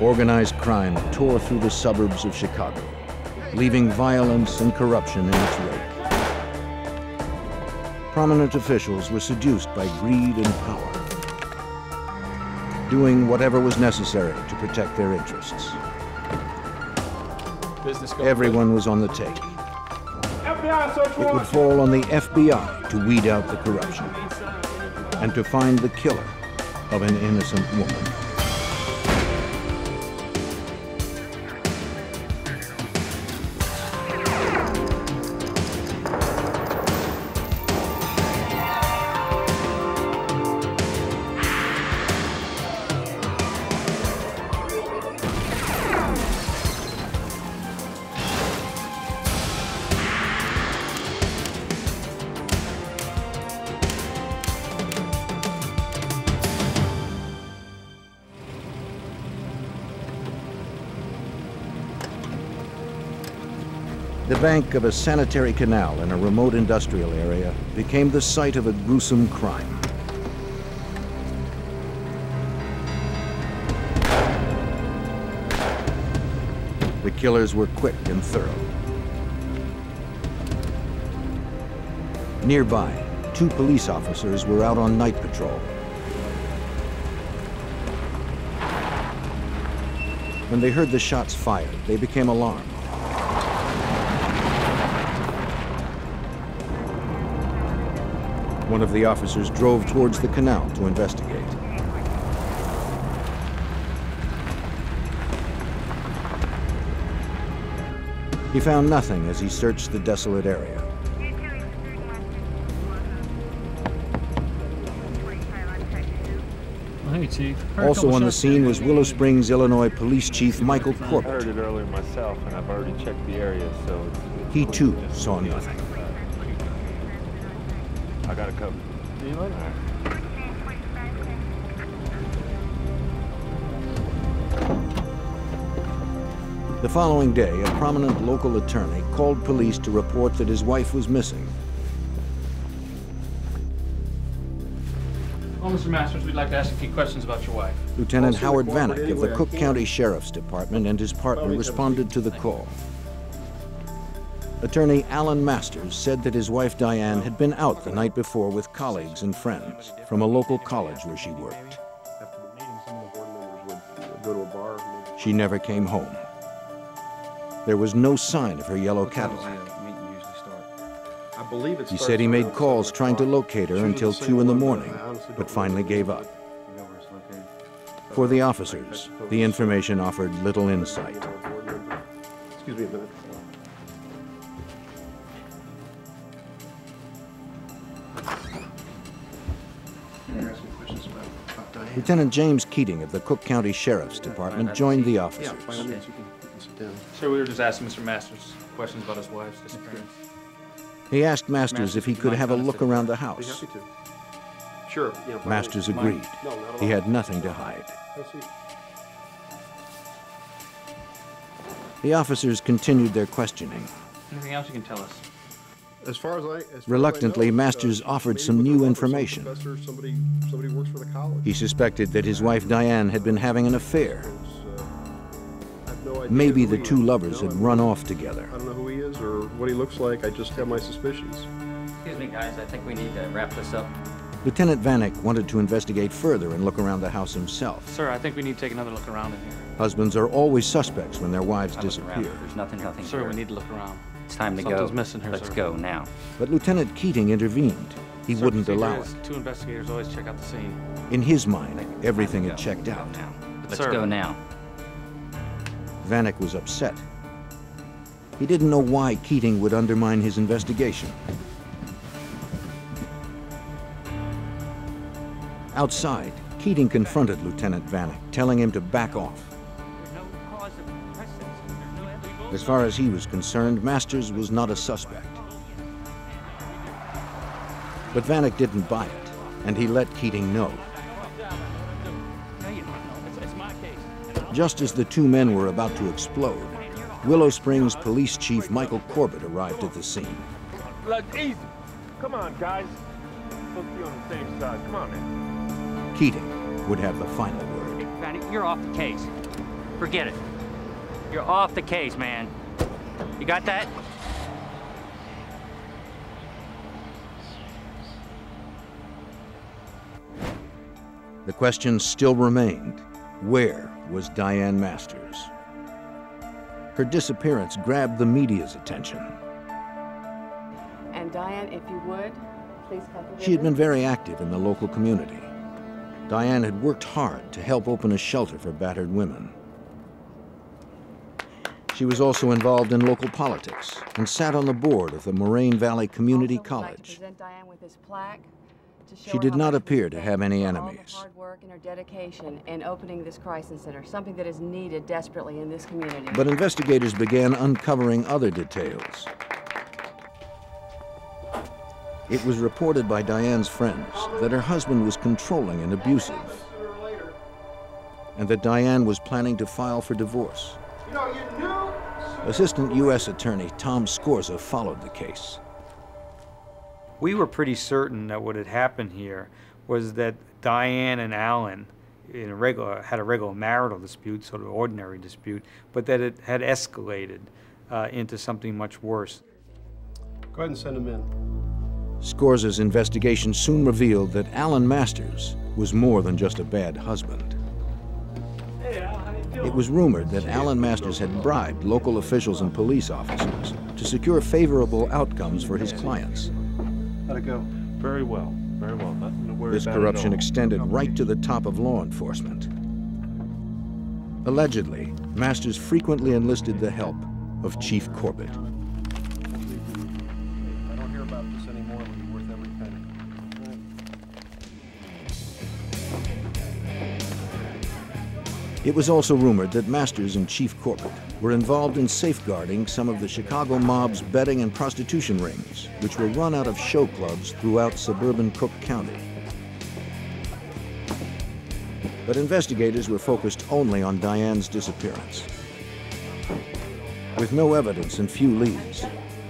organized crime tore through the suburbs of Chicago, leaving violence and corruption in its wake. Prominent officials were seduced by greed and power, doing whatever was necessary to protect their interests. Everyone was on the take. It would fall on the FBI to weed out the corruption and to find the killer of an innocent woman. Bank of a sanitary canal in a remote industrial area became the site of a gruesome crime. The killers were quick and thorough. Nearby, two police officers were out on night patrol. When they heard the shots fired, they became alarmed. One of the officers drove towards the canal to investigate. He found nothing as he searched the desolate area. Hey, Chief. Also on the scene was Willow Springs, Illinois Police Chief Michael I heard it earlier myself, and I've already checked the area, so it's, it's He too saw nothing. Following day, a prominent local attorney called police to report that his wife was missing. Oh, Mr. Masters, we'd like to ask a few questions about your wife. Lieutenant Also Howard Vanek of the Cook. County Sheriff's Department and his partner responded to the call. Attorney Alan Masters said that his wife Diane had been out the night before with colleagues and friends from a local college where she worked. After the meeting, some of the board members would go to a bar. She never came home. There was no sign of her yellow Cadillac. He said he made calls trying to locate her until 2 in the morning, but finally gave up. For the officers, the information offered little insight. Excuse me a minute. Lieutenant James Keating of the Cook County Sheriff's Department joined the officers. By all means, you can, you can sit down. Sir, we were just asking Mr. Masters questions about his wife's disappearance. He asked Masters if he could have a look around the Be house. happy to. Sure. yeah, by Masters means. agreed. No, not at He all. had nothing to hide. Have a seat. The officers continued their questioning. Anything else you can tell us? As far as I, as far as I Reluctantly, know, Masters uh, offered some new the some information. Somebody, somebody works for the college. He suspected that his wife Diane had been having an affair. Maybe the two lovers had run off together. I don't know who he is or what he looks like. I just have my suspicions. Excuse me, guys, I think we need to wrap this up. Lieutenant Vanek wanted to investigate further and look around the house himself. Sir, I think we need to take another look around in here. Husbands are always suspects when their wives I look around. disappear. There's nothing, nothing Sir, here. we need to look around. It's time to Something's go. missing here, Let's sir. go now. But Lieutenant Keating intervened. He Sir, wouldn't allow it. Two investigators always check out the scene. In his mind, Time everything to had go. checked Go out. now. Let's Sir. go now. Vanek was upset. He didn't know why Keating would undermine his investigation. Outside, Keating confronted Lieutenant Vanek, telling him to back off. As far as he was concerned, Masters was not a suspect. But Vanek didn't buy it, and he let Keating know. Just as the two men were about to explode, Willow Springs Police Chief Michael Corbett arrived at the scene. Look, easy. Come on, guys. Supposed to be on the same side. Come on, man. Keating would have the final word. Vanny, you're off the case. Forget it. You're off the case, man. You got that? The question still remained where was Diane Masters? Her disappearance grabbed the media's attention. And Diane, if you would, please come. She had been very active in the local community. Diane had worked hard to help open a shelter for battered women. She was also involved in local politics and sat on the board of the Moraine Valley Community Also would like She did not appear to have any for all the enemies. hard work and her dedication in opening this crisis center, something that is needed desperately in this community. But investigators began uncovering other details. It was reported by Diane's friends that her husband was controlling and abusive, and that Diane was planning to file for divorce. Assistant U.S. Attorney Tom Scorza followed the case. We were pretty certain that what had happened here was that Diane and Alan in a regular, had a regular marital dispute, sort of ordinary dispute, but that it had escalated uh, into something much worse. Go ahead and send him in. Scorza's investigation soon revealed that Alan Masters was more than just a bad husband. It was rumored that Alan Masters had bribed local officials and police officers to secure favorable outcomes for his clients. How'd it go? Very well, very well. Nothing to worry This about at corruption all. extended right to the top of law enforcement. Allegedly, Masters frequently enlisted the help of Chief Corbett. It was also rumored that Masters and Chief Corbett were involved in safeguarding some of the Chicago mob's betting and prostitution rings, which were run out of show clubs throughout suburban Cook County. But investigators were focused only on Diane's disappearance. With no evidence and few leads,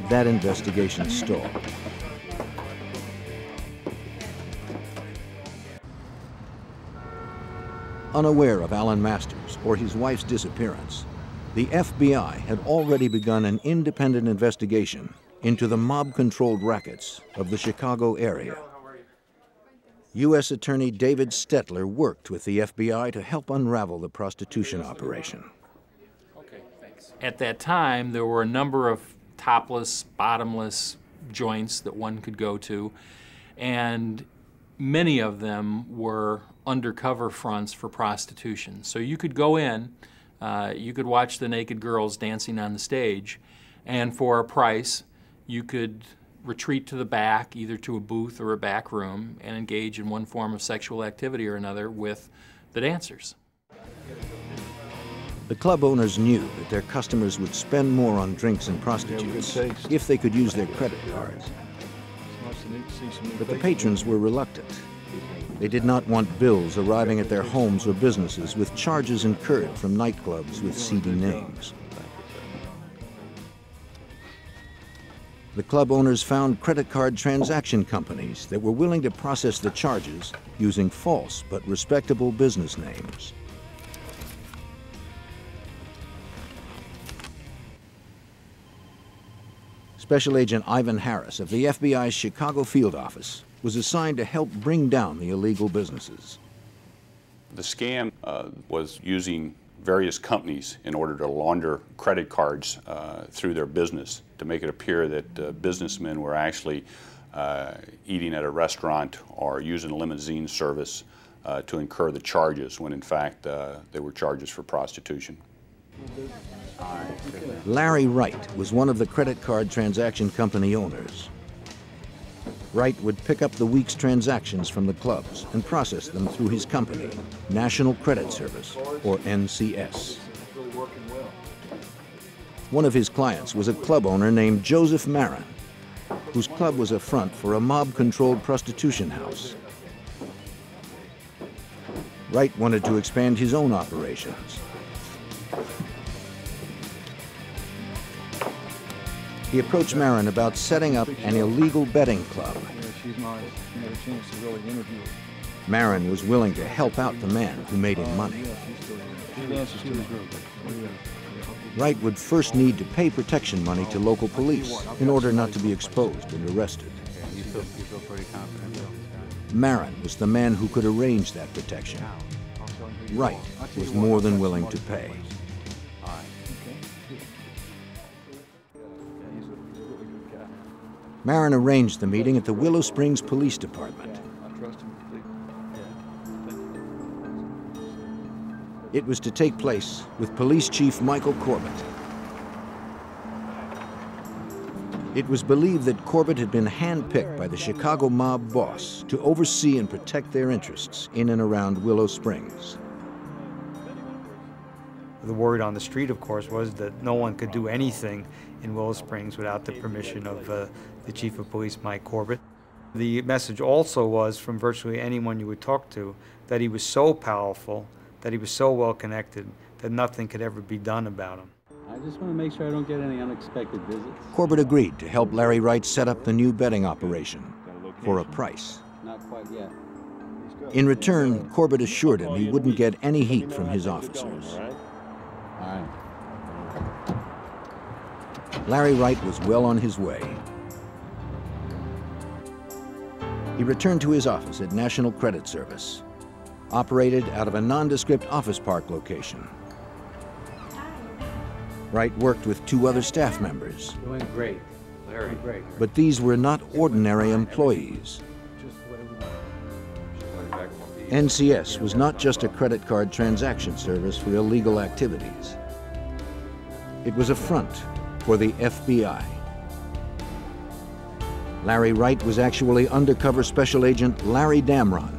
that investigation stalled. Unaware of Alan Masters or his wife's disappearance, the FBI had already begun an independent investigation into the mob controlled rackets of the Chicago area. U.S. Attorney David Stetler worked with the FBI to help unravel the prostitution operation. At that time, there were a number of topless, bottomless joints that one could go to, and many of them were undercover fronts for prostitution. So you could go in, uh, you could watch the naked girls dancing on the stage, and for a price, you could retreat to the back, either to a booth or a back room, and engage in one form of sexual activity or another with the dancers. The club owners knew that their customers would spend more on drinks and prostitutes if they could use their credit cards. But the patrons were reluctant. They did not want bills arriving at their homes or businesses with charges incurred from nightclubs with seedy names. The club owners found credit card transaction companies that were willing to process the charges using false but respectable business names. Special Agent Ivan Harris of the FBI's Chicago field office was assigned to help bring down the illegal businesses. The scam uh, was using various companies in order to launder credit cards uh, through their business to make it appear that uh, businessmen were actually uh, eating at a restaurant or using a limousine service uh, to incur the charges when in fact uh, they were charges for prostitution. Larry Wright was one of the credit card transaction company owners. Wright would pick up the week's transactions from the clubs and process them through his company, National Credit Service, or NCS. One of his clients was a club owner named Joseph Marin, whose club was a front for a mob controlled prostitution house. Wright wanted to expand his own operations. He approached Marin about setting up an illegal betting club. Yeah, she's nice. You had a chance to really interview her. Marin was willing to help out the man who made him money. Wright would first need to pay protection money to local police in order not to be exposed and arrested. You feel, you feel pretty confident about this guy? Marin was the man who could arrange that protection. Wright was more than willing to pay. Marin arranged the meeting at the Willow Springs Police Department. It was to take place with Police Chief Michael Corbett. It was believed that Corbett had been handpicked by the Chicago mob boss to oversee and protect their interests in and around Willow Springs. The word on the street, of course, was that no one could do anything in Willow Springs without the permission of uh, the chief of police, Mike Corbett. The message also was from virtually anyone you would talk to that he was so powerful, that he was so well connected, that nothing could ever be done about him. I just want to make sure I don't get any unexpected visits. Corbett agreed to help Larry Wright set up the new betting operation for a price. Not quite yet. In return, Corbett assured him he wouldn't get any heat from his officers. All right. Larry Wright was well on his way. He returned to his office at National Credit Service, operated out of a nondescript office park location. Wright worked with two other staff members, Doing great. Very great. but these were not ordinary employees. NCS was not just a credit card transaction service for illegal activities. It was a front for the FBI. Larry Wright was actually undercover special agent Larry Damron.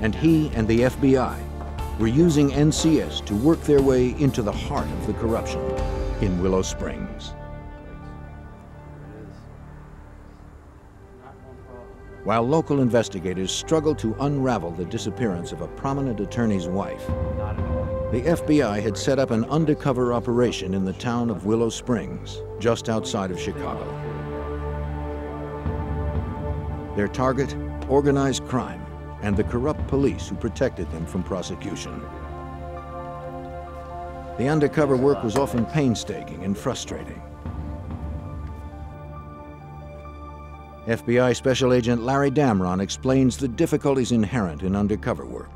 And he and the FBI were using NCS to work their way into the heart of the corruption in Willow Springs. While local investigators struggled to unravel the disappearance of a prominent attorney's wife, the FBI had set up an undercover operation in the town of Willow Springs, just outside of Chicago. Their target, organized crime, and the corrupt police who protected them from prosecution. The undercover work was often painstaking and frustrating. FBI Special Agent Larry Damron explains the difficulties inherent in undercover work.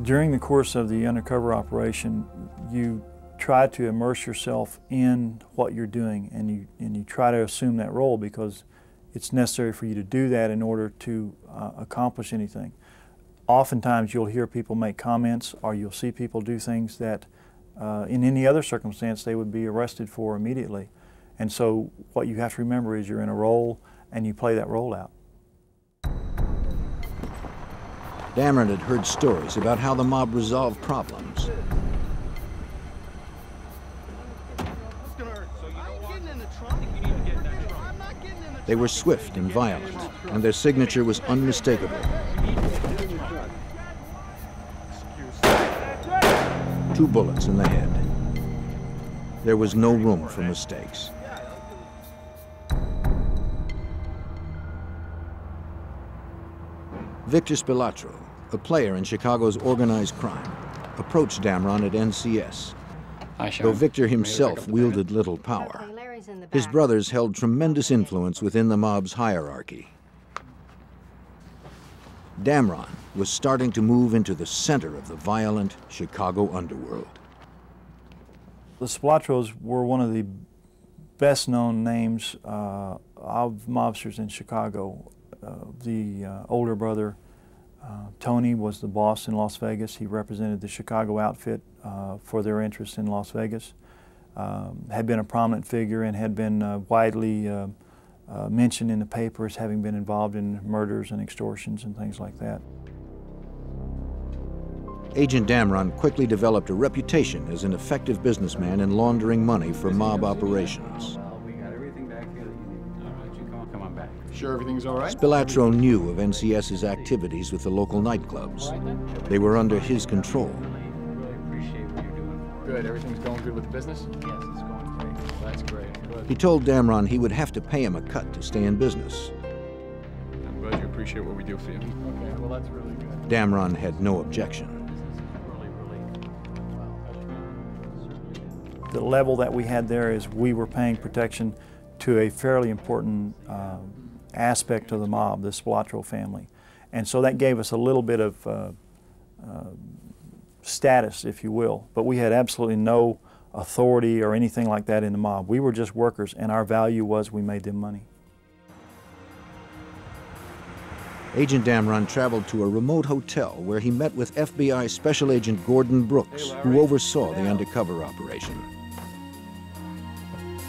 During the course of the undercover operation, you try to immerse yourself in what you're doing and you, and you try to assume that role because it's necessary for you to do that in order to uh, accomplish anything. Oftentimes you'll hear people make comments or you'll see people do things that uh, in any other circumstance they would be arrested for immediately. And so what you have to remember is you're in a role and you play that role out. Damron had heard stories about how the mob resolved problems. They were swift and violent, and their signature was unmistakable. Two bullets in the head. There was no room for mistakes. Victor Spilotro, a player in Chicago's organized crime, approached Damron at NCS. Though Victor himself wielded little power, his brothers held tremendous influence within the mob's hierarchy. Damron was starting to move into the center of the violent Chicago underworld. The Spilotros were one of the best known names uh, of mobsters in Chicago. Uh, the uh, older brother, uh, Tony, was the boss in Las Vegas. He represented the Chicago outfit uh, for their interests in Las Vegas. Um, had been a prominent figure and had been uh, widely mentioned in the paper as having been involved in murders and extortions and things like that. Agent Damron quickly developed a reputation as an effective businessman in laundering money for mob operations. Sure everything's all right? Spilotro knew of NCS's activities with the local nightclubs. They were under his control. Really appreciate what you're doing. Good, everything's going good with the business? Yes, it's going great. That's great. Good. He told Damron he would have to pay him a cut to stay in business. I'm glad you appreciate what we do for you. Okay, well, that's really good. Damron had no objection. Really, really, well, The level that we had there is we were paying protection to a fairly important uh, aspect of the mob, the Spilotro family. And so that gave us a little bit of uh, uh, status, if you will, but we had absolutely no authority or anything like that in the mob. We were just workers, and our value was we made them money. Agent Damron traveled to a remote hotel where he met with FBI Special Agent Gordon Brooks, who oversaw the undercover operation.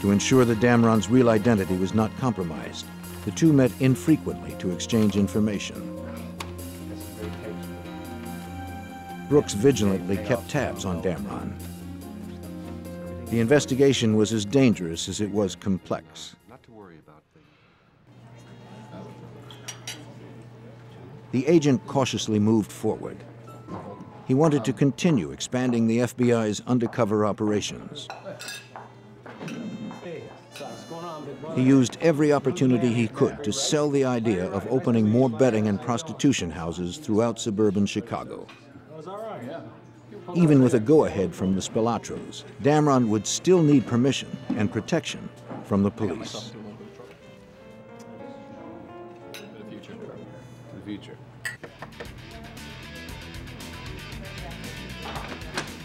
To ensure that Damron's real identity was not compromised, the two met infrequently to exchange information. Brooks vigilantly kept tabs on Damron. The investigation was as dangerous as it was complex. The agent cautiously moved forward. He wanted to continue expanding the FBI's undercover operations. He used every opportunity he could to sell the idea of opening more betting and prostitution houses throughout suburban Chicago. Even with a go-ahead from the Spilotros, Damron would still need permission and protection from the police.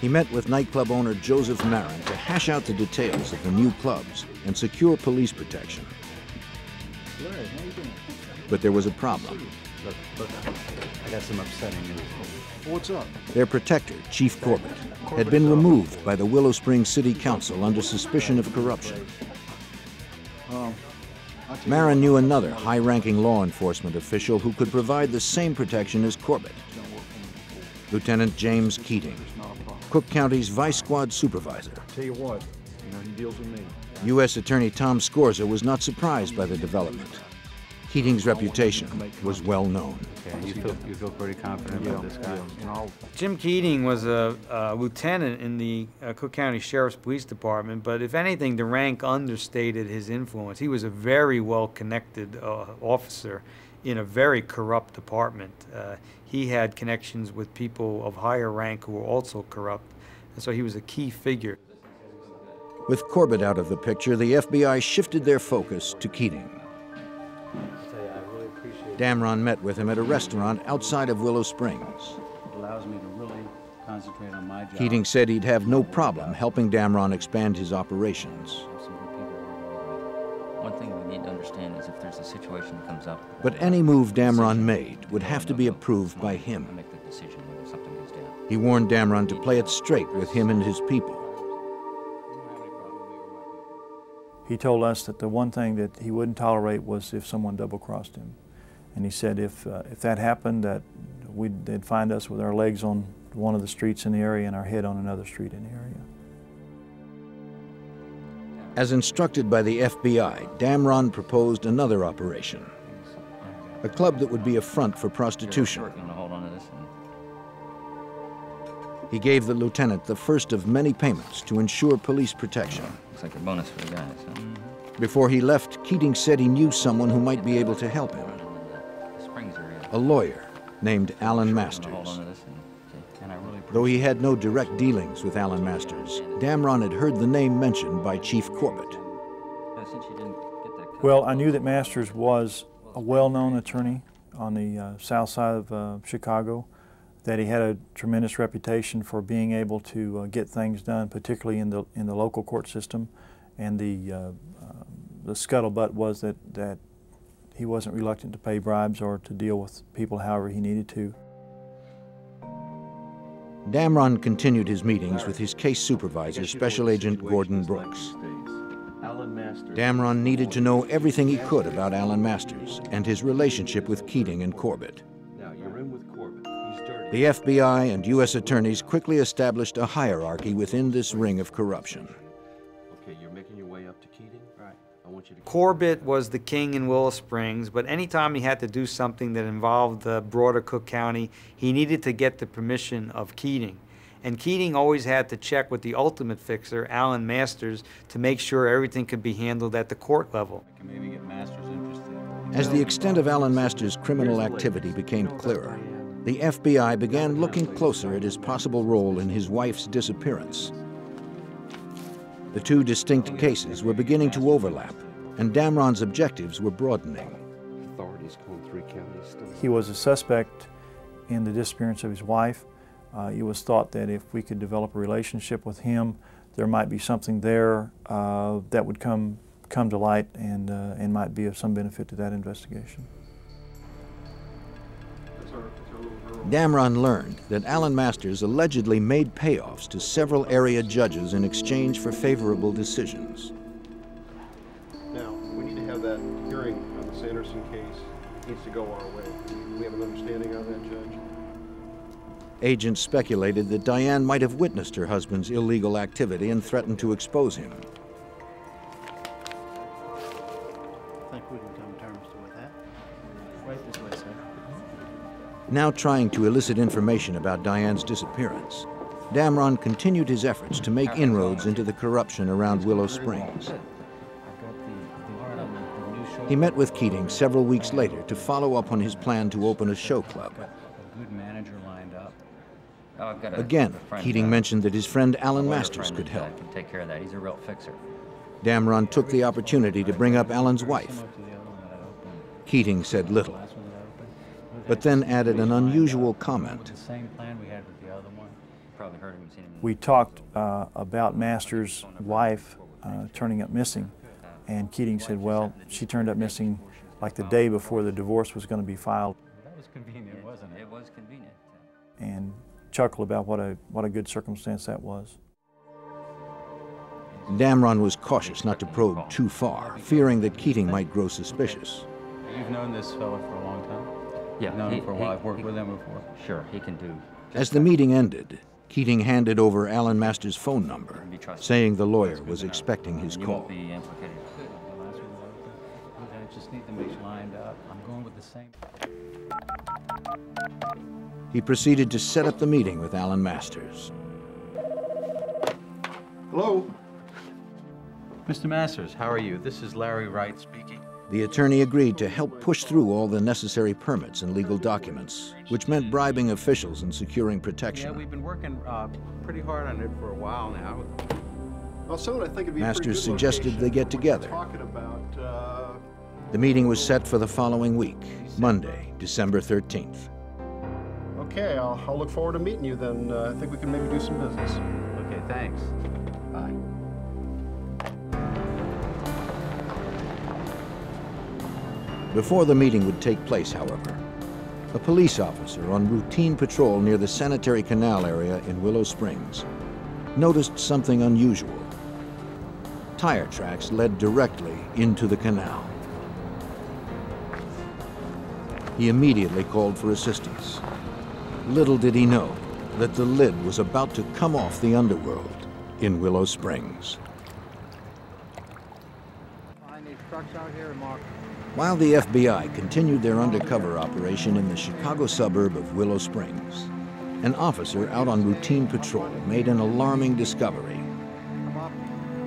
He met with nightclub owner Joseph Marin to hash out the details of the new clubs and secure police protection. But there was a problem. Look, look, I got some upsetting news. What's up? Their protector, Chief Corbett, had been removed by the Willow Springs City Council under suspicion of corruption. Um, Marin knew another high-ranking law enforcement official who could provide the same protection as Corbett. Lieutenant James Keating, Cook County's vice squad supervisor. Tell you what, you know, he deals with me. U.S. Attorney Tom Scorza was not surprised by the development. Keating's reputation was well known. Okay, you feel, you feel pretty confident about this guy? You know, Jim Keating was a, a lieutenant in the uh, Cook County Sheriff's Police Department, but if anything, the rank understated his influence. He was a very well-connected uh, officer in a very corrupt department. Uh, he had connections with people of higher rank who were also corrupt, and so he was a key figure. With Corbett out of the picture, the FBI shifted their focus to Keating. I tell you, I really appreciate it. Damron met with him at a restaurant outside of Willow Springs. It allows me to really concentrate on my job. Keating said he'd have no problem helping Damron expand his operations. There's some good people working with me. One thing we need to understand is if there's a situation that comes up. But any move Damron made would have to be approved by him. I make the decision when something goes down. He warned Damron to play it straight with him and his people. He told us that the one thing that he wouldn't tolerate was if someone double-crossed him. And he said if, uh, if that happened, that we'd, they'd find us with our legs on one of the streets in the area and our head on another street in the area. As instructed by the FBI, Damron proposed another operation. A club that would be a front for prostitution. He gave the lieutenant the first of many payments to ensure police protection. Looks like a bonus for the guys. Huh? Before he left, Keating said he knew someone who might be able to help him. Running in the Springs area. A lawyer named Alan Masters. to this, and, okay. And I really Though he had no direct dealings with Alan Masters, Damron had heard the name mentioned by Chief Corbett. Since you didn't get that. cut Well, I knew that Masters was a well-known attorney on the uh, south side of uh, Chicago, that he had a tremendous reputation for being able to uh, get things done, particularly in the in the local court system, and the uh, uh, the scuttlebutt was that that he wasn't reluctant to pay bribes or to deal with people however he needed to. Damron continued his meetings with his case supervisor, Special Agent Gordon Brooks. Damron needed to know everything he could about Alan Masters and his relationship with Keating and Corbett. The FBI and U.S. attorneys quickly established a hierarchy within this ring of corruption. Okay, you're making your way up to Keating? Right. I want you to... Corbett was the king in Willow Springs, but anytime he had to do something that involved the broader Cook County, he needed to get the permission of Keating. And Keating always had to check with the ultimate fixer, Alan Masters, to make sure everything could be handled at the court level. maybe get Masters interested. As the extent of Alan Masters' criminal activity became clearer, the FBI began looking closer at his possible role in his wife's disappearance. The two distinct cases were beginning to overlap, and Damron's objectives were broadening. Authorities calling three counties. He was a suspect in the disappearance of his wife. Uh, it was thought that if we could develop a relationship with him, there might be something there uh, that would come come to light and uh, and might be of some benefit to that investigation. Damron learned that Alan Masters allegedly made payoffs to several area judges in exchange for favorable decisions. Now, we need to have that hearing on the Sanderson case. It needs to go our way. We have an understanding of that, Judge? Agents speculated that Diane might have witnessed her husband's illegal activity and threatened to expose him. Now trying to elicit information about Diane's disappearance, Damron continued his efforts to make inroads into the corruption around Willow Springs. He met with Keating several weeks later to follow up on his plan to open a show club. A good manager lined up. Oh, I've got a, Again, Keating mentioned that his friend Alan Masters could help. take care of that. He's a real fixer. Damron took the opportunity to bring up Alan's wife. Keating said little, but then added an unusual comment. The same plan we had with the other one. Probably heard him and seen him. We talked uh, about Masters' wife uh, turning up missing, and Keating said, "Well, she turned up missing like the day before the divorce was going to be filed," That was convenient, wasn't it? It was convenient. and chuckled about what a what a good circumstance that was. Damron was cautious not to probe too far, fearing that Keating might grow suspicious. You've known this fella for a long time? Yeah, known he- him for a he- I've worked he- with him before. Sure, he can do. As the meeting ended, Keating handed over Alan Masters' phone number, saying the lawyer was expecting his You call. be implicated. The last one was open. I just need to make lined up. I'm going with the same. He proceeded to set up the meeting with Alan Masters. Hello? Mr. Masters, how are you? This is Larry Wright speaking. The attorney agreed to help push through all the necessary permits and legal documents, which meant bribing officials and securing Yeah, protection. we've been working uh, pretty hard on it for a while now. Well, someone I think it'd be Masters good suggested they get together. Talking about, uh, The meeting was set for the following week, Monday, December 13th. okay, I'll, I'll look forward to meeting you then. Uh, I think we can maybe do some business. Okay, thanks. Bye. Before the meeting would take place, however, a police officer on routine patrol near the sanitary canal area in Willow Springs noticed something unusual. Tire tracks led directly into the canal. He immediately called for assistance. Little did he know that the lid was about to come off the underworld in Willow Springs. Find these trucks out here and mark. While the FBI continued their undercover operation in the Chicago suburb of Willow Springs, an officer out on routine patrol made an alarming discovery.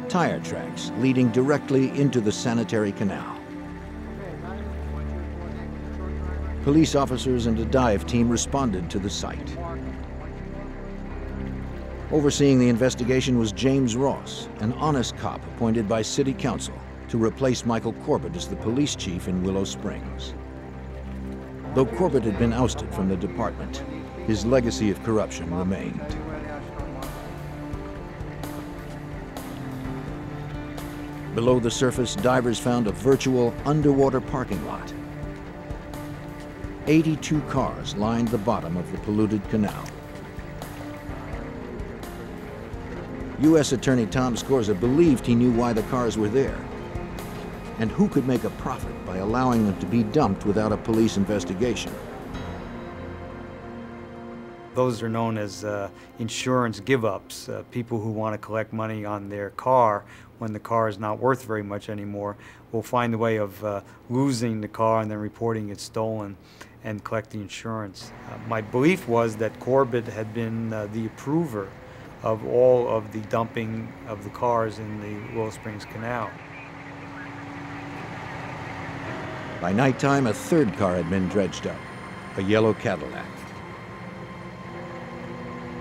Tire tracks leading directly into the sanitary canal. Police officers and a dive team responded to the site. Overseeing the investigation was James Ross, an honest cop appointed by City Council to replace Michael Corbett as the police chief in Willow Springs. Though Corbett had been ousted from the department, his legacy of corruption remained. Below the surface, divers found a virtual underwater parking lot. 82 cars lined the bottom of the polluted canal. U.S. Attorney Tom Scorza believed he knew why the cars were there. And who could make a profit by allowing them to be dumped without a police investigation? Those are known as uh, insurance give-ups. Uh, people who want to collect money on their car when the car is not worth very much anymore will find a way of uh, losing the car and then reporting it stolen and collect the insurance. Uh, my belief was that Corbett had been uh, the approver of all of the dumping of the cars in the Willow Springs Canal. By nighttime, a third car had been dredged up, a yellow Cadillac.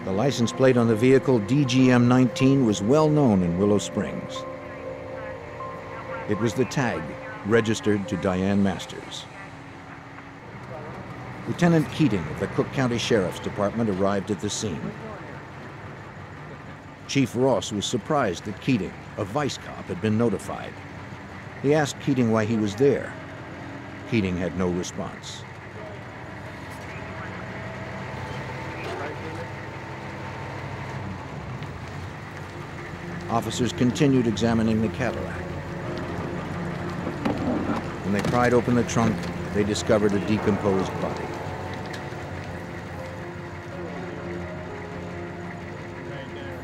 The license plate on the vehicle, DGM 19, was well known in Willow Springs. It was the tag registered to Diane Masters. Lieutenant Keating of the Cook County Sheriff's Department arrived at the scene. Chief Ross was surprised that Keating, a vice cop, had been notified. He asked Keating why he was there. Keating had no response. Officers continued examining the Cadillac. When they pried open the trunk, they discovered a decomposed body.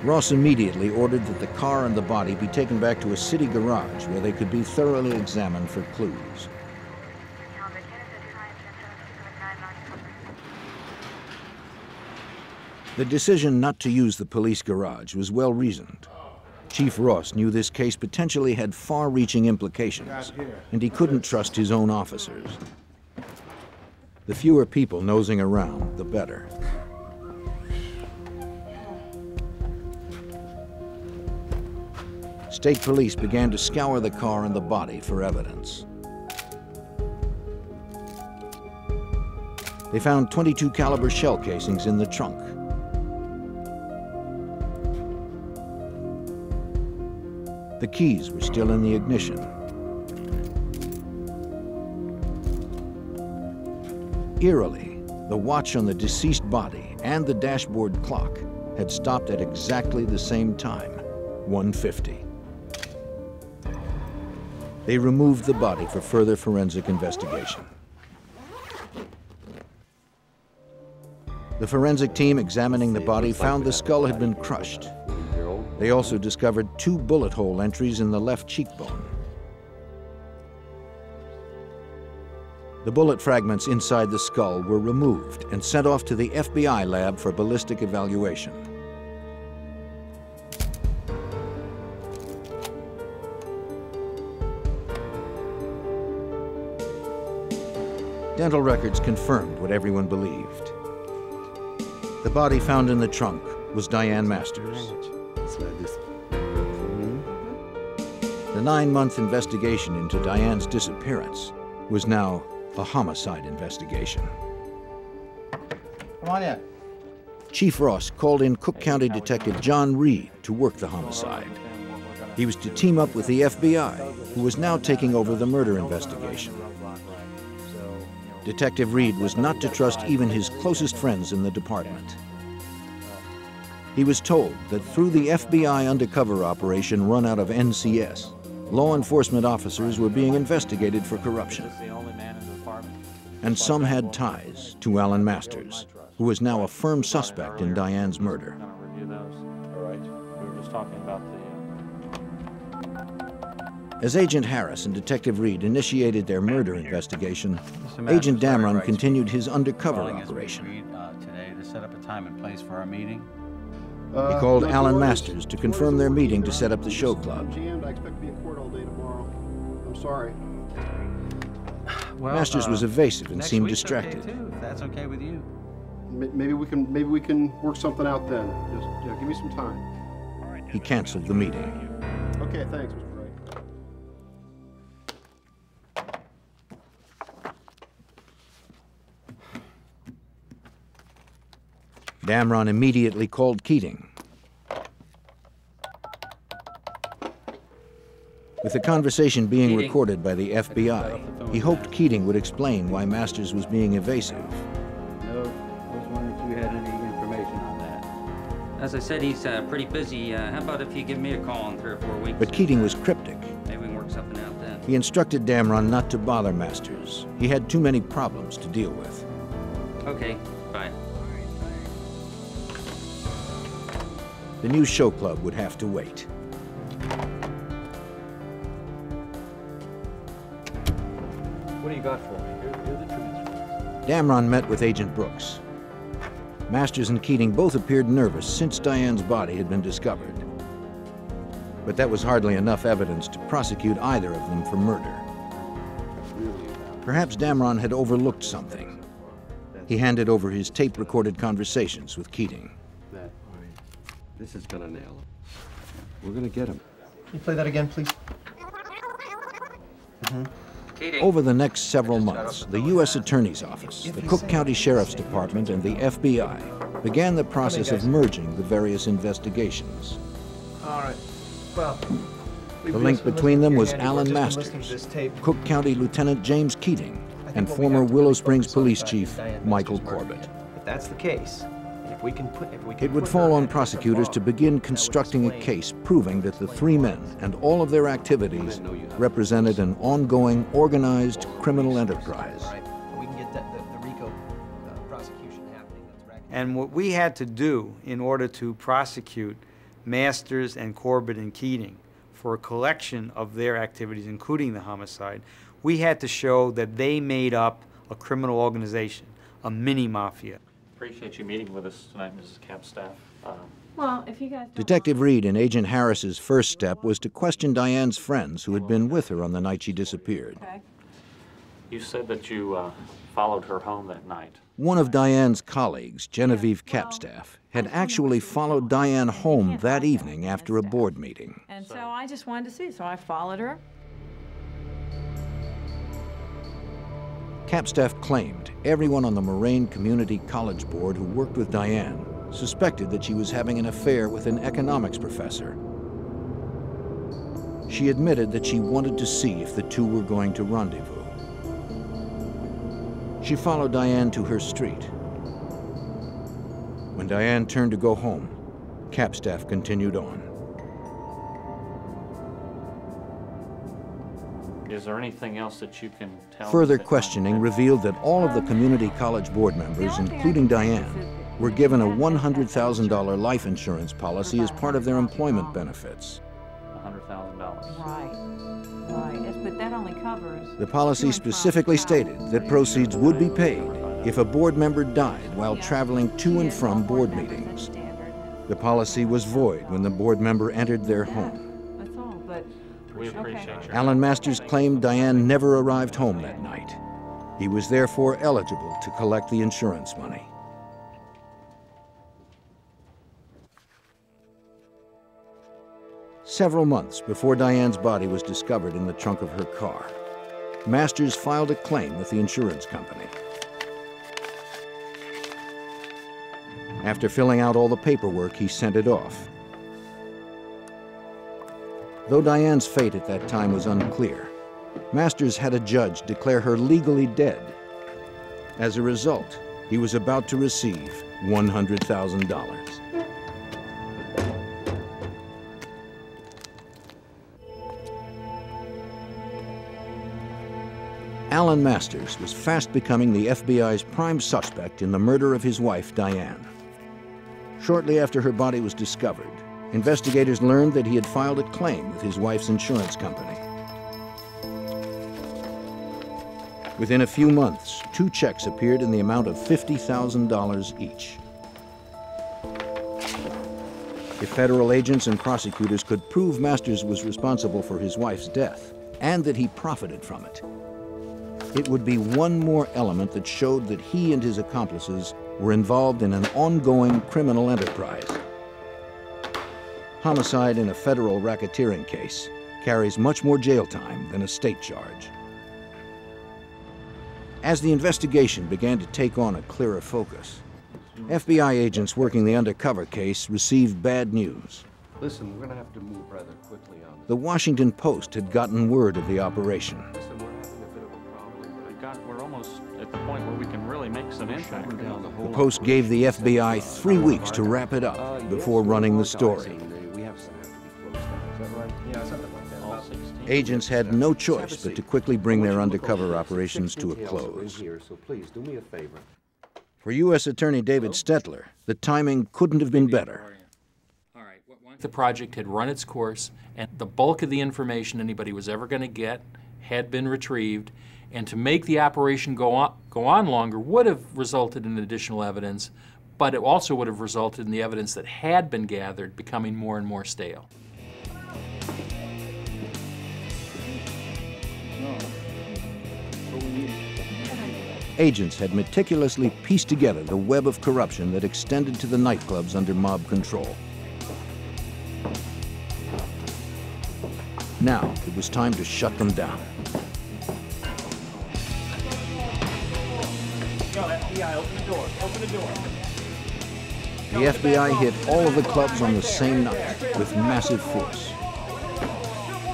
Ross immediately ordered that the car and the body be taken back to a city garage where they could be thoroughly examined for clues. The decision not to use the police garage was well reasoned. Chief Ross knew this case potentially had far reaching implications, and he couldn't trust his own officers. The fewer people nosing around, the better. State police began to scour the car and the body for evidence. They found 22 caliber shell casings in the trunk. The keys were still in the ignition. Eerily, the watch on the deceased body and the dashboard clock had stopped at exactly the same time, 150. They removed the body for further forensic investigation. The forensic team examining the body found the skull had been crushed. They also discovered two bullet hole entries in the left cheekbone. The bullet fragments inside the skull were removed and sent off to the FBI lab for ballistic evaluation. Dental records confirmed what everyone believed. The body found in the trunk was Diane Masters. The nine-month investigation into Diane's disappearance was now a homicide investigation. Come on in. Chief Ross called in Cook County Detective John Reed to work the homicide. He was to team up with the FBI, who was now taking over the murder investigation. Detective Reed was not to trust even his closest friends in the department. He was told that through the FBI undercover operation run out of NCS, law enforcement officers were being investigated for corruption. And some had ties to Alan Masters, who was now a firm suspect in Diane's murder. As Agent Harris and Detective Reed initiated their murder investigation, Agent Damron continued his undercover operation. Uh, today to set up a time and place for our meeting. He called Alan Masters to confirm their meeting to set up the show club. Jammed. I expect to be in court all day tomorrow. I'm sorry. Well, Masters uh, was evasive and seemed week's okay, distracted. too, if that's okay with you. Maybe we can, maybe we can work something out then. Just, yeah, give me some time. He canceled the meeting. Okay, thanks, Damron immediately called Keating. With the conversation being Keating. recorded by the FBI, he hoped Keating would explain why Masters was being evasive. No, I was wondering if you had any information on that. As I said, he's uh, pretty busy. Uh, how about if you give me a call in three or four weeks? But Keating was cryptic. Maybe we can work something out then. He instructed Damron not to bother Masters. He had too many problems to deal with. Okay, The new show club would have to wait. What do you got for me? Here, here are the transcripts. Damron met with Agent Brooks. Masters and Keating both appeared nervous since Diane's body had been discovered. But that was hardly enough evidence to prosecute either of them for murder. Perhaps Damron had overlooked something. He handed over his tape-recorded conversations with Keating. That, this is gonna nail him. We're gonna get him. Can you play that again, please? Mm-hmm. Over the next several months, the U.S. Attorney's Office, the Cook County Sheriff's Department, and the FBI began the process of merging the various investigations. All right. Well, The link between them was Alan handiwork, just been listening Masters, to this tape. Cook County Lieutenant James Keating, and former Willow Springs Police Chief Michael Corbett. If that's the case, and if we can put, if we can It would fall on prosecutors to begin constructing a case proving that the three men and all of their activities represented an ongoing organized criminal enterprise. And we can get that, the, the RICO uh, prosecution happening. That's right. And what we had to do in order to prosecute Masters and Corbett and Keating for a collection of their activities, including the homicide, we had to show that they made up a criminal organization, a mini mafia. Appreciate you meeting with us tonight, Mrs. Capstaff. Um, Well, if you guys. Detective Reed and Agent Harris's first step was to question Diane's friends who had been with her on the night she disappeared. Okay. You said that you uh, followed her home that night. One of Diane's colleagues, Genevieve Capstaff, had actually followed Diane home that evening after a board meeting. And so I just wanted to see, so I followed her. Capstaff claimed everyone on the Moraine Community College Board who worked with Diane suspected that she was having an affair with an economics professor. She admitted that she wanted to see if the two were going to rendezvous. She followed Diane to her street. When Diane turned to go home, Capstaff continued on. Is there anything else that you can tell? Further us that questioning revealed that all of the community college board members, including Diane, were given a $100,000 life insurance policy as part of their employment benefits. $100,000. Right, right, but that only covers. The policy specifically stated that proceeds would be paid if a board member died while traveling to and from board meetings. The policy was void when the board member entered their home. That's all, but. We appreciate your. Alan Masters claimed Diane never arrived home that night. He was therefore eligible to collect the insurance money. Several months before Diane's body was discovered in the trunk of her car, Masters filed a claim with the insurance company. After filling out all the paperwork, he sent it off. Though Diane's fate at that time was unclear, Masters had a judge declare her legally dead. As a result, he was about to receive $100,000. Alan Masters was fast becoming the FBI's prime suspect in the murder of his wife, Diane. Shortly after her body was discovered, investigators learned that he had filed a claim with his wife's insurance company. Within a few months, two checks appeared in the amount of $50,000 each. If federal agents and prosecutors could prove Masters was responsible for his wife's death and that he profited from it, it would be one more element that showed that he and his accomplices were involved in an ongoing criminal enterprise. Homicide in a federal racketeering case carries much more jail time than a state charge. As the investigation began to take on a clearer focus, FBI agents working the undercover case received bad news. Listen, we're gonna have to move rather quickly on this. The Washington Post had gotten word of the operation. Listen, we're having a bit of a problem. We got, we're almost at the point where we can really make some impact. Down the The Post gave the FBI three weeks to wrap it Uh, up yes, before we're running the guys story. Agents had no choice but to quickly bring their undercover operations to a close. For U.S. Attorney David Stetler, the timing couldn't have been better. The project had run its course, and the bulk of the information anybody was ever going to get had been retrieved, and to make the operation go on, go on longer would have resulted in additional evidence, but it also would have resulted in the evidence that had been gathered becoming more and more stale. Agents had meticulously pieced together the web of corruption that extended to the nightclubs under mob control. Now it was time to shut them down. Yo, FBI, open the door. Open the door. The FBI hit all of the clubs on the same night with massive force.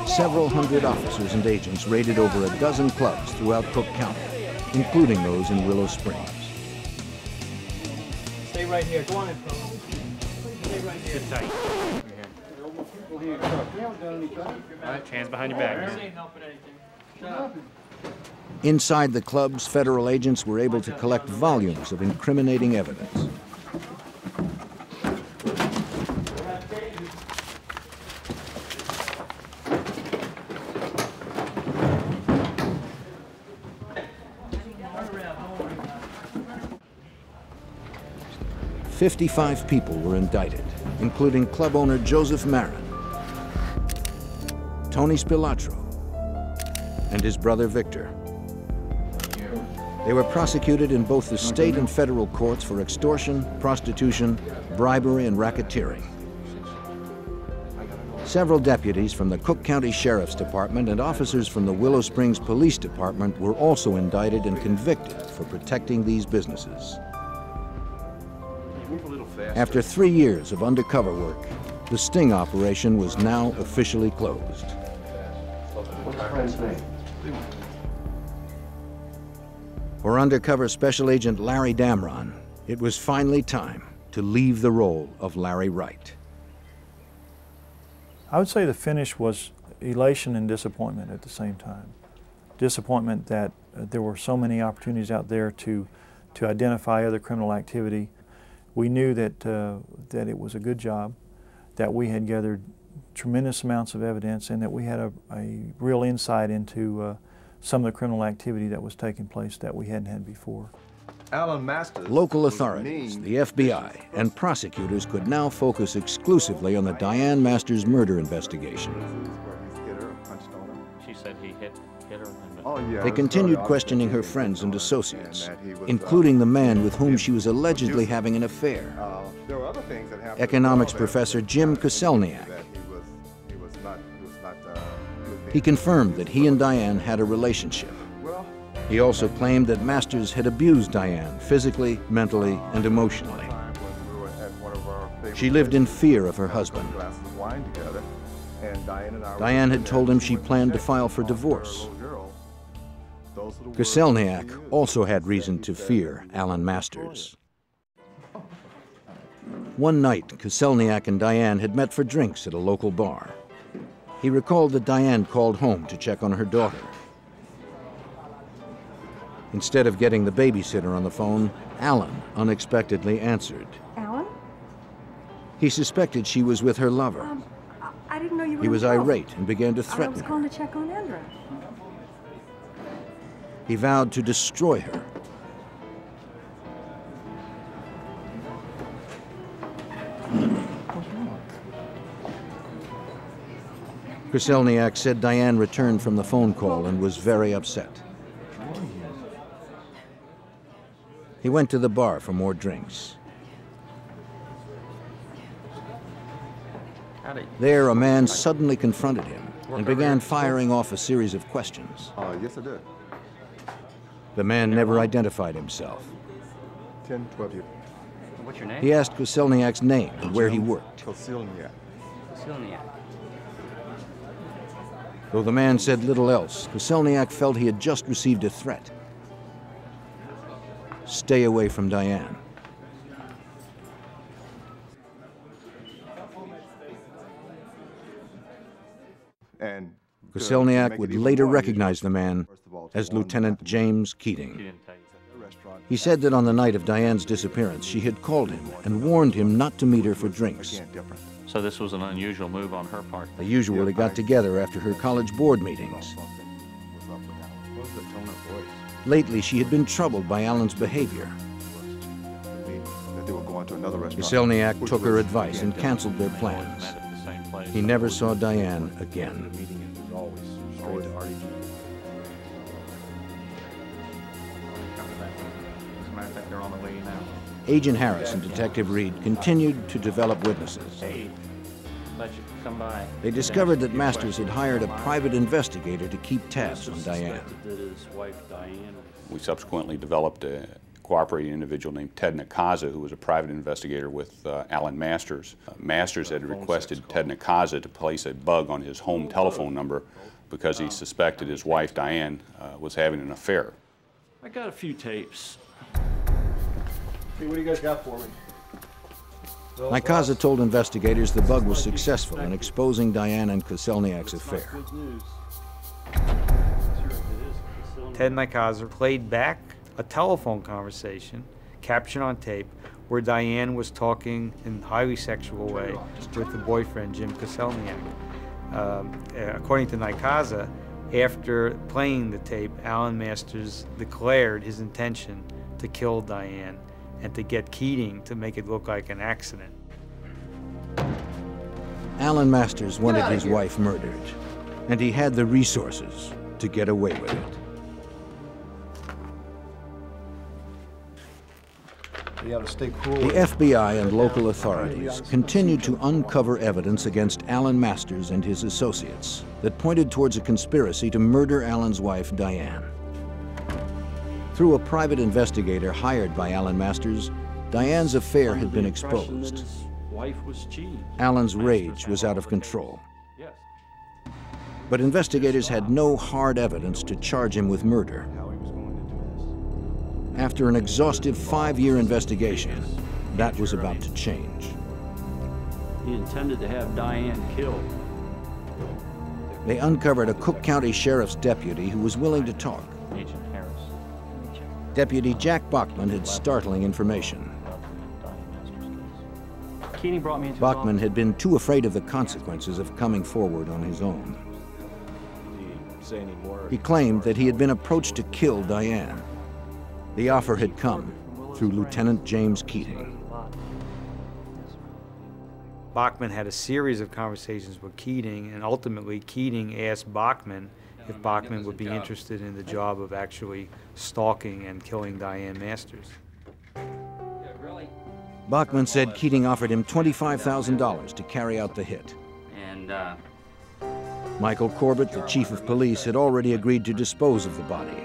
Several hundred officers and agents raided over a dozen clubs throughout Cook County, including those in Willow Springs. Stay right here. Go on in. Stay right here. Sit tight. All right, hands behind your back. Inside the clubs, federal agents were able to collect volumes of incriminating evidence. Fifty-five people were indicted, including club owner Joseph Marin, Tony Spilotro, and his brother Victor. They were prosecuted in both the state and federal courts for extortion, prostitution, bribery, and racketeering. Several deputies from the Cook County Sheriff's Department and officers from the Willow Springs Police Department were also indicted and convicted for protecting these businesses. After three years of undercover work, the sting operation was now officially closed. What's the? For undercover Special Agent Larry Damron, it was finally time to leave the role of Larry Wright. I would say the finish was elation and disappointment at the same time. Disappointment that uh, there were so many opportunities out there to, to identify other criminal activity. We knew that, uh, that it was a good job, that we had gathered tremendous amounts of evidence, and that we had a, a real insight into uh, some of the criminal activity that was taking place that we hadn't had before. Alan Masters. Local authorities, the FBI, and prosecutors could now focus exclusively on the Diane Masters murder investigation. They continued questioning her friends and associates, including the man with whom she was allegedly having an affair, Uh, there were other things that happened. economics professor Jim Koselniak. He was, he was not, he was not, uh, He confirmed that he and Diane had a relationship. He also claimed that Masters had abused Diane physically, mentally, and emotionally. we were at one of our favorite She lived in fear of her had a couple husband. Glasses of wine together, and Diane and I. were Diane had told him she planned to file for divorce. Koselniak also had reason to fear Alan Masters. One night, Koselniak and Diane had met for drinks at a local bar. He recalled that Diane called home to check on her daughter. Instead of getting the babysitter on the phone, Alan unexpectedly answered. Alan? He suspected she was with her lover. Um, I, I didn't know you were He was irate and began to threaten. I threaten was her. calling to check on Andra. He vowed to destroy her. Koselniak said Diane returned from the phone call and was very upset. He went to the bar for more drinks. There, a man suddenly confronted him and began firing off a series of questions. Uh, yes, I did. The man never identified himself. 10, 12 years. What's your name? He asked Koselniak's name and where he worked. Kosilniak. Silnia. Though the man said little else, Koselniak felt he had just received a threat. Stay away from Diane. And to- to Koselniak would later recognize the man First of all, to as Lieutenant James Keating. didn't tell you. go to the restaurant. He said that on the night of Diane's disappearance, she had called him and warned him not to meet her for drinks. So this was an unusual move on her part. They usually got together after her college board meetings. Something was up with Alan. What was the tone of voice? Lately, she had been troubled by Alan's behavior. I mean, that they were going to another restaurant. Koselniak took her advice and canceled their plans. at the same place. He never saw Diane again. The always straight to RDG. on the way now. Agent Harris and Detective Reed continued to develop witnesses. Hey, let you come by. They discovered that Masters had hired a private investigator to keep tabs on Diane. That his wife Diane. We subsequently developed a cooperating individual named Ted Nakaza, who was a private investigator with uh, Alan Masters. Uh, Masters had requested Ted Nakaza to place a bug on his home telephone number because he suspected his wife Diane uh, was having an affair. I got a few tapes. Hey, what do you guys got for me? Nikaza told investigators the bug was successful in exposing Diane and Koselniak's affair. Ted Nikaza played back a telephone conversation captured on tape where Diane was talking in a highly sexual way with the boyfriend, Jim Koselniak. Um, according to Nikaza, after playing the tape, Alan Masters declared his intention to kill Diane and to get Keating to make it look like an accident. Alan Masters wanted his wife murdered, and he had the resources to get away with it. The FBI and local authorities continued to uncover evidence against Alan Masters and his associates that pointed towards a conspiracy to murder Alan's wife, Diane. Through a private investigator hired by Alan Masters, Diane's affair had been exposed. Alan's rage was out of control. But investigators had no hard evidence to charge him with murder. After an exhaustive five-year investigation, that was about to change. He intended to have Diane killed. They uncovered a Cook County Sheriff's deputy who was willing to talk. Agent Harris. Deputy Jack Bachman had startling information. Keating brought me into Bachman had been too afraid of the consequences of coming forward on his own. Say any more? He claimed that he had been approached to kill Diane. The offer had come through Lieutenant James Keating. Bachman had a series of conversations with Keating, and ultimately Keating asked Bachman if Bachman would be interested in the job of actually stalking and killing Diane Masters. Bachman said Keating offered him $25,000 to carry out the hit. And, uh, Michael Corbett, the chief of police, had already agreed to dispose of the body.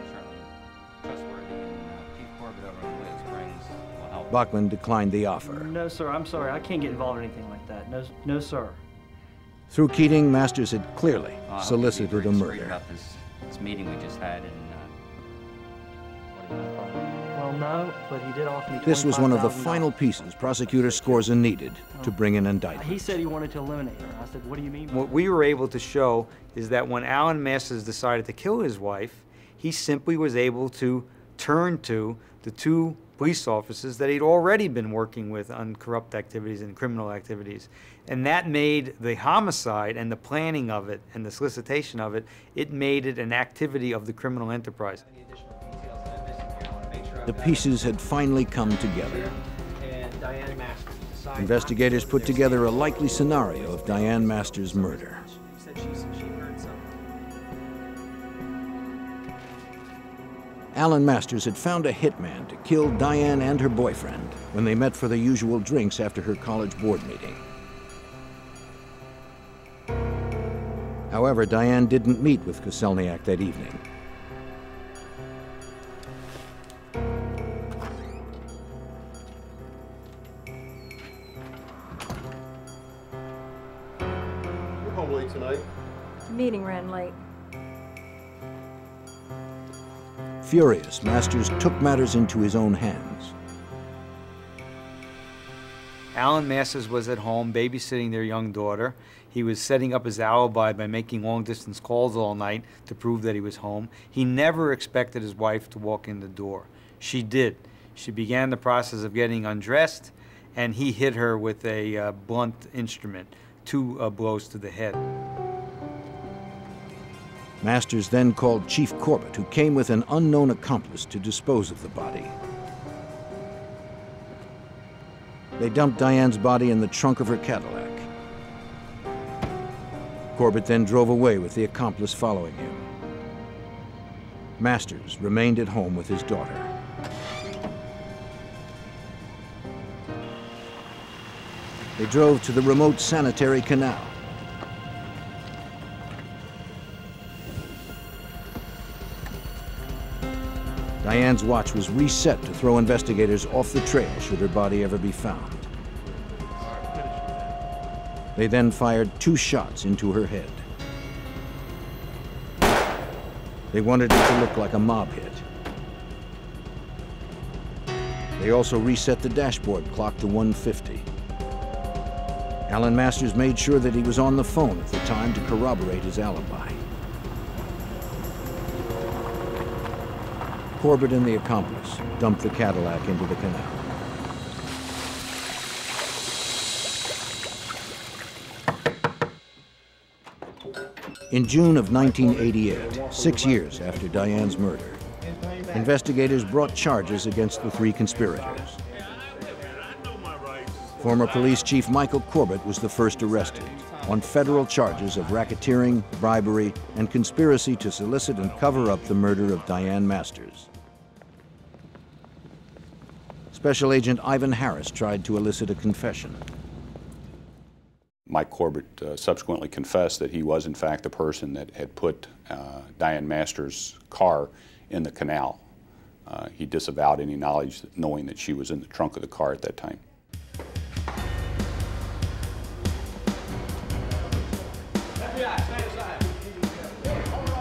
Bachman declined the offer. No, sir, I'm sorry. I can't get involved in anything like that. No, no, sir. Through Keating, Masters had clearly I hope solicited you a agree murder. About this, this meeting we just had, and uh, Well, no, but he did offer me This was one of the final pieces prosecutor Scorza needed to bring an indictment. He said he wanted to eliminate her. I said, what do you mean? by What we were able to show is that when Alan Masters decided to kill his wife, he simply was able to turn to the two police officers that he'd already been working with on corrupt activities and criminal activities. And that made the homicide and the planning of it and the solicitation of it, it made it an activity of the criminal enterprise. The pieces had finally come together. And Diane Masters decided Investigators put together a likely scenario of Diane Masters' murder. Alan Masters had found a hitman to kill Diane and her boyfriend when they met for the usual drinks after her college board meeting. However, Diane didn't meet with Koselniak that evening. You're home late tonight. Meeting ran late. Furious, Masters took matters into his own hands. Alan Masters was at home babysitting their young daughter. He was setting up his alibi by making long distance calls all night to prove that he was home. He never expected his wife to walk in the door. She did. She began the process of getting undressed, and he hit her with a uh, blunt instrument, two uh, blows to the head. Masters then called Chief Corbett, who came with an unknown accomplice to dispose of the body. They dumped Diane's body in the trunk of her Cadillac. Corbett then drove away with the accomplice following him. Masters remained at home with his daughter. They drove to the remote sanitary canal. Diane's watch was reset to throw investigators off the trail should her body ever be found. They then fired two shots into her head. They wanted it to look like a mob hit. They also reset the dashboard clock to 150. Alan Masters made sure that he was on the phone at the time to corroborate his alibi. Corbett and the accomplice dumped the Cadillac into the canal. In June of 1988, six years after Diane's murder, investigators brought charges against the three conspirators. Former police chief Michael Corbett was the first arrested on federal charges of racketeering, bribery, and conspiracy to solicit and cover up the murder of Diane Masters. Special Agent Ivan Harris tried to elicit a confession. Mike Corbett uh, subsequently confessed that he was, in fact, the person that had put uh, Diane Masters' car in the canal. Uh, he disavowed any knowledge, knowing that she was in the trunk of the car at that time.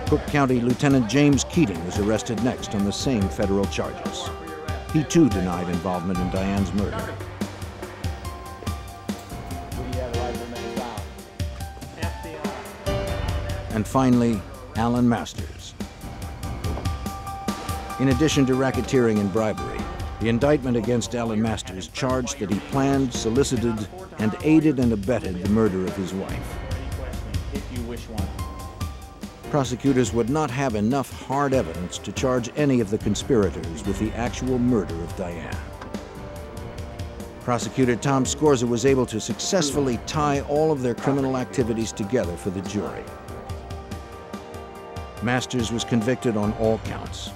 Cook County Lieutenant James Keating was arrested next on the same federal charges. He too denied involvement in Diane's murder. And finally, Alan Masters. In addition to racketeering and bribery, the indictment against Alan Masters charged that he planned, solicited, and aided and abetted the murder of his wife. If you wish one. Prosecutors would not have enough hard evidence to charge any of the conspirators with the actual murder of Diane. Prosecutor Tom Scorza was able to successfully tie all of their criminal activities together for the jury. Masters was convicted on all counts.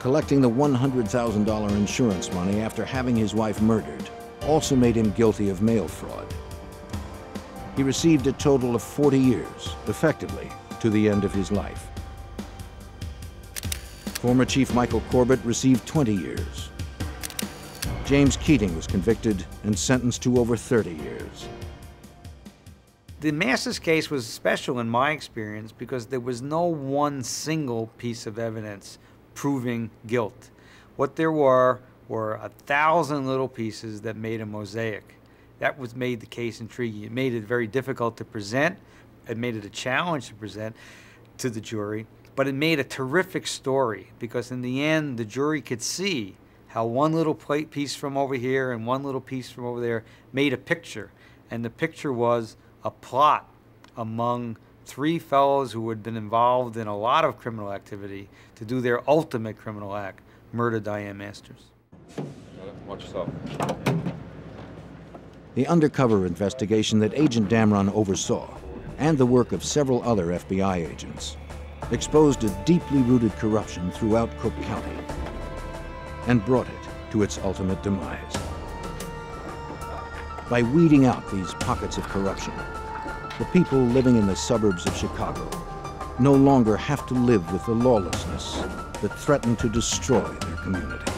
Collecting the $100,000 insurance money after having his wife murdered also made him guilty of mail fraud. He received a total of 40 years, effectively, to the end of his life. Former Chief Michael Corbett received 20 years. James Keating was convicted and sentenced to over 30 years. The Masters case was special in my experience because there was no one single piece of evidence proving guilt. What there were were a thousand little pieces that made a mosaic. That was made the case intriguing. It made it very difficult to present. It made it a challenge to present to the jury, but it made a terrific story because in the end, the jury could see how one little plate piece from over here and one little piece from over there made a picture. And the picture was a plot among three fellows who had been involved in a lot of criminal activity to do their ultimate criminal act, murder Diane Masters. Watch yourself. The undercover investigation that Agent Damron oversaw, and the work of several other FBI agents, exposed a deeply rooted corruption throughout Cook County and brought it to its ultimate demise. By weeding out these pockets of corruption, the people living in the suburbs of Chicago no longer have to live with the lawlessness that threatened to destroy their community.